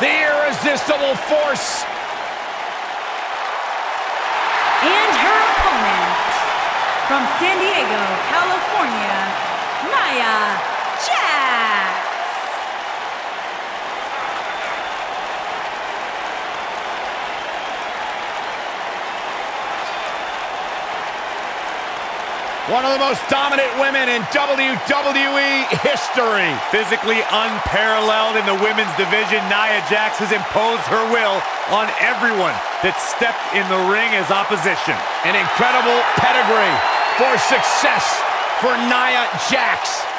The irresistible force. And her opponent, from San Diego, California, Nia Jax. One of the most dominant women in WWE history. Physically unparalleled in the women's division, Nia Jax has imposed her will on everyone that stepped in the ring as opposition. An incredible pedigree for success for Nia Jax.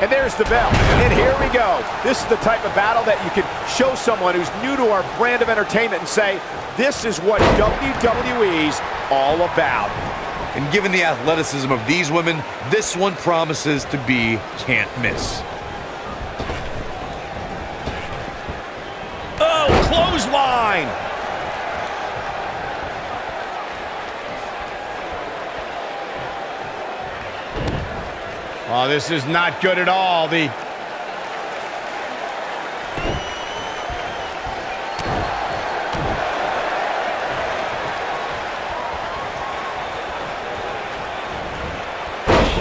And there's the bell. And here we go. This is the type of battle that you can show someone who's new to our brand of entertainment and say, this is what WWE's all about. And given the athleticism of these women, this one promises to be can't miss. Oh, clothesline! Oh, this is not good at all. The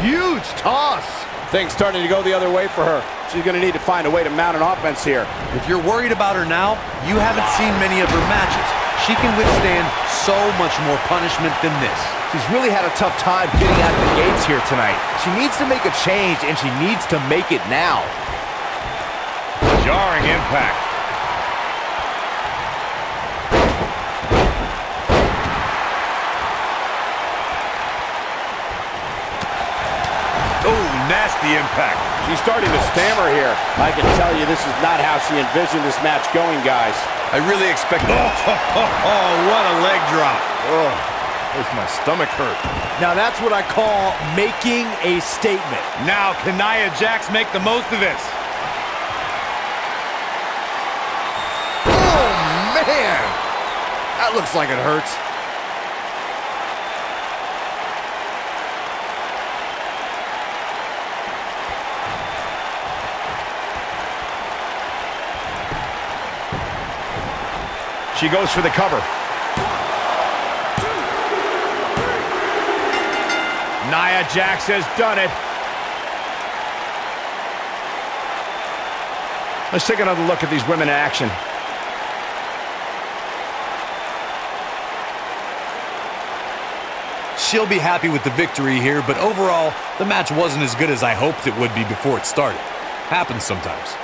Huge toss. Things starting to go the other way for her. She's going to need to find a way to mount an offense here. If you're worried about her now, you haven't seen many of her matches. She can withstand so much more punishment than this. She's really had a tough time getting out the gates here tonight. She needs to make a change, and she needs to make it now. Jarring impact. Oh, nasty impact. She's starting to stammer here. I can tell you this is not how she envisioned this match going, guys. I really expect Oh, what a leg drop. Oh, makes my stomach hurt. Now that's what I call making a statement. Now, can Nia Jax make the most of this? Oh, man. That looks like it hurts. She goes for the cover. Nia Jax has done it. Let's take another look at these women in action. She'll be happy with the victory here, but overall, the match wasn't as good as I hoped it would be before it started. Happens sometimes.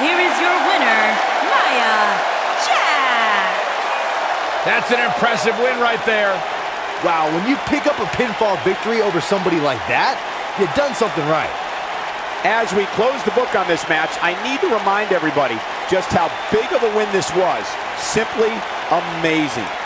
Here is your winner, Nia Jax. That's an impressive win right there. Wow, when you pick up a pinfall victory over somebody like that, you've done something right. As we close the book on this match, I need to remind everybody just how big of a win this was. Simply amazing.